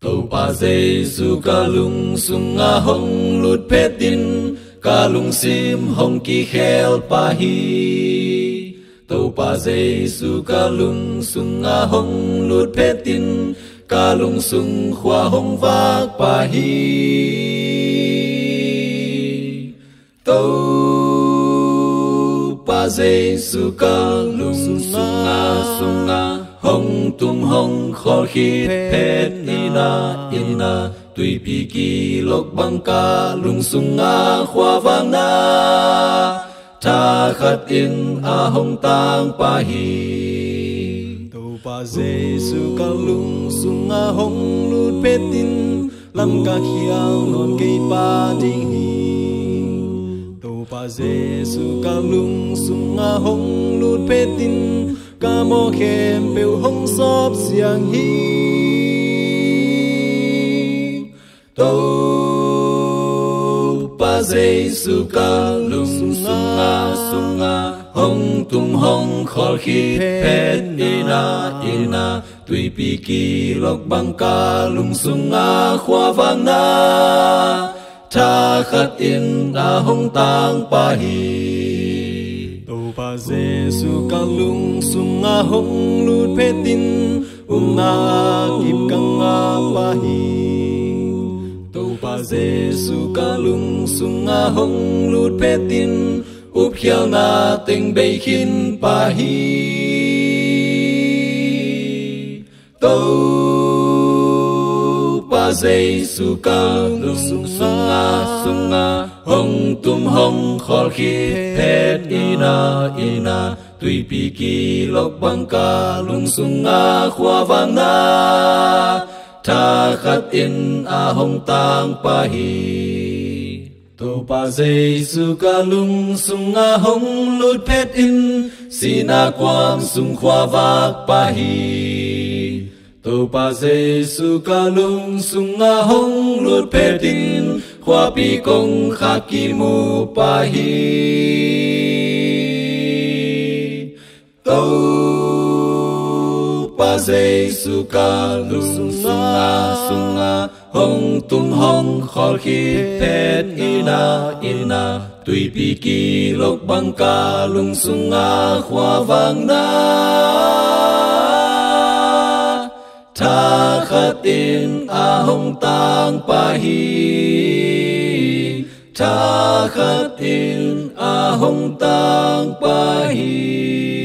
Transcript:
Tàu pa su ca lung sung nga hong lut petin ca lung sim hong ki khel pa hi. Tàu pa su ca lung sung nga hong lut petin ca lung sung khoa hong vác pa hi. Tàu pa su ca lung sung nga sung nga hong tum hong khó khít pet ina ina tùy pi ki lok bang ca, lung sung nga khoa vang na. Tha khát in a hong tang pa hi tu pa giêsu ca lung sung nga hong lut petin lam ca khiang non cây pa ding hi tu pa giêsu ca lung sung nga hong lut petin ca mô khem biểu hong xóp siang hi. Tâu pa su ca lung sung a hong tung hong khó khi pet ina ina tuy pi ki lok bang ca lung a, khoa vang na. Tha khát in đã hong tang pa hi pa Giêsu ca lung sung nga hong lut petin um na kip kang nga pa hi Tu pa Giêsu ca lung sung nga hong lut petin up hial na teng bei khin pa hi to pa Giêsu ca lung sung a sung a hong tum hong khol khi pet ina ina tùy pi ki lok bang ca lung sung a khoa vang na. Tha khát in a hong tang pa hi. Tu pa Giêsu ca lung sung a hong lut pet in. Sina Quang sung khoa vak pa hi to pa Giêsu ca lung sung nga hong lut pet tin, khoa pi công khát ki mu pa hi. Tâu pa Giêsu ca lung sunga sunga hong tung hong khol khi pet ina ina tùy pi ki lok bang ca lung sunga khoa vang na. Ta khát in a hong tang pa hi. Ta khát in a hong tang pa hi.